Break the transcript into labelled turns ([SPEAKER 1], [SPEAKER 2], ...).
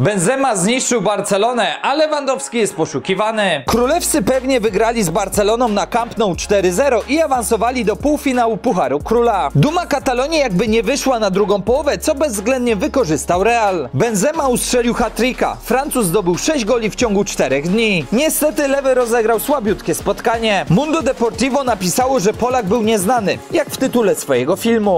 [SPEAKER 1] Benzema zniszczył Barcelonę, a Lewandowski jest poszukiwany. Królewscy pewnie wygrali z Barceloną na Camp 4-0 i awansowali do półfinału Pucharu Króla. Duma Katalonii jakby nie wyszła na drugą połowę, co bezwzględnie wykorzystał Real. Benzema ustrzelił hat-tricka. Francuz zdobył 6 goli w ciągu 4 dni. Niestety lewy rozegrał słabiutkie spotkanie. Mundo Deportivo napisało, że Polak był nieznany, jak w tytule swojego filmu.